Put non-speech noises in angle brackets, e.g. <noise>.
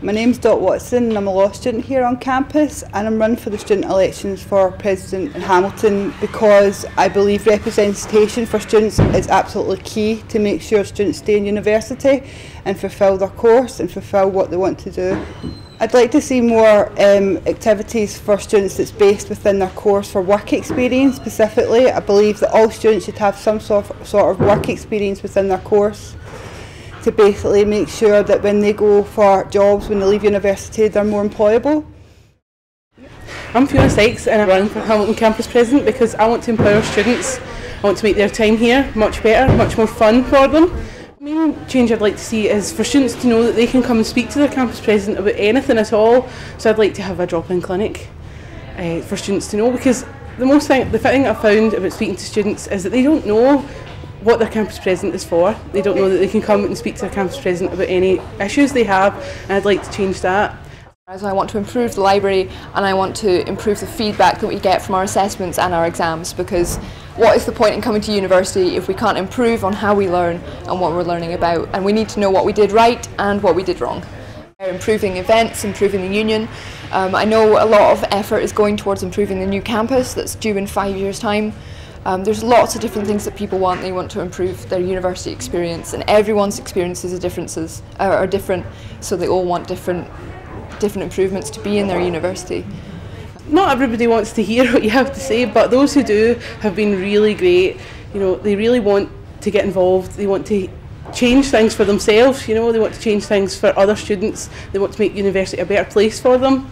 My name's Dot Watson and I'm a law student here on campus and I'm running for the student elections for President in Hamilton because I believe representation for students is absolutely key to make sure students stay in university and fulfil their course and fulfil what they want to do. I'd like to see more um, activities for students that's based within their course for work experience specifically. I believe that all students should have some sort of, sort of work experience within their course to basically make sure that when they go for jobs when they leave university they're more employable. I'm Fiona Sykes and I run for Hamilton Campus President because I want to empower students. I want to make their time here much better, much more fun for them The main change I'd like to see is for students to know that they can come and speak to their campus president about anything at all. So I'd like to have a drop-in clinic uh, for students to know because the most thing, the thing I've found about speaking to students is that they don't know what their campus president is for. They don't know that they can come and speak to their campus president about any issues they have, and I'd like to change that. So I want to improve the library and I want to improve the feedback that we get from our assessments and our exams because what is the point in coming to university if we can't improve on how we learn and what we're learning about and we need to know what we did right and what we did wrong. Improving events, improving the union. Um, I know a lot of effort is going towards improving the new campus that's due in five years time. Um, there's lots of different things that people want. They want to improve their university experience and everyone's experiences are differences are different so they all want different different improvements to be in their university. Not everybody wants to hear <laughs> what you have to say, but those who do have been really great. You know, they really want to get involved. They want to change things for themselves. You know, they want to change things for other students. They want to make university a better place for them.